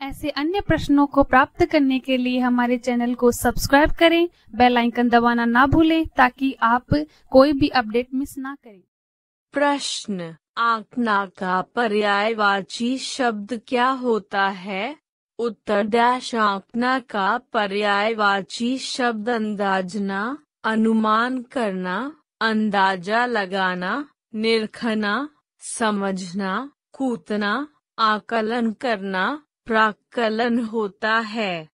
ऐसे अन्य प्रश्नों को प्राप्त करने के लिए हमारे चैनल को सब्सक्राइब करें, बेल आइकन दबाना ना भूलें, ताकि आप कोई भी अपडेट मिस ना करें। प्रश्न, आंकना का पर्यायवाची शब्द क्या होता है? उत्तर, डैश, आंकना का पर्यायवाची शब्द अंदाजना, अनुमान करना, अंदाज़ा लगाना, निरखना, समझना, कूदना, आकलन करना प्राकलन होता है।